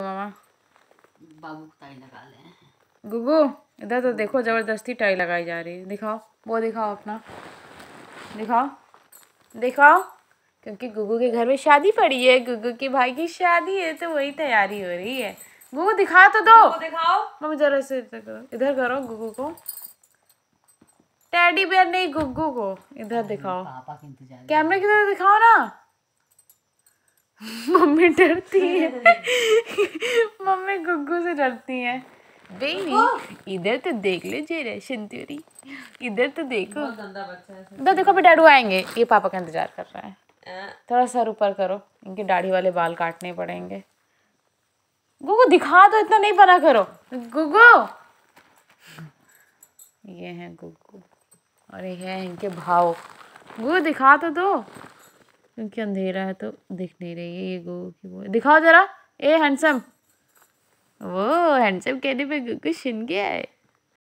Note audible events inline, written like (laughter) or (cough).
मामा। बाबू tie लगा ले। गुगू इधर तो देखो ज़बरदस्ती टाई लगाई जा रही है। दिखाओ वो दिखाओ अपना। दिखाओ दिखाओ क्योंकि गुगू के घर में शादी पड़ी है। गुगू के भाई की शादी है तो वही तैयारी हो रही है। गुगू दिखा तो दो। दिखाओ। मम्मी जरा से इधर करो। इधर करो गुगू को। टेडी बेयर नहीं गुगू को। इधर दिखाओ। पापा कैमरे की तरफ़ दिखाओ ना। (laughs) मम्मी डरती (laughs) है। मम्मी गुग्गू से डरती है। बेबी इधर तो देख ले जेरे शंतूरी इधर तो देखो। गंदा इधर देखो अभी डैडू आएँगे। ये पापा का इंतज़ार कर रहा है। थोड़ा सर ऊपर करो। इनके दाढ़ी वाले बाल काटने पड़ेंगे। गुगू दिखा दो इतना नहीं बना करो। गुगू ये है गुगू और ये है इनके भाव। गुगू दिखा तो दो। क्योंकि अंधेरा है तो दिख नहीं रही है ये गो की वो। दिखाओ जरा। ए हैंडसम वो हैंडसम कहने पे गुगू सुन गया है।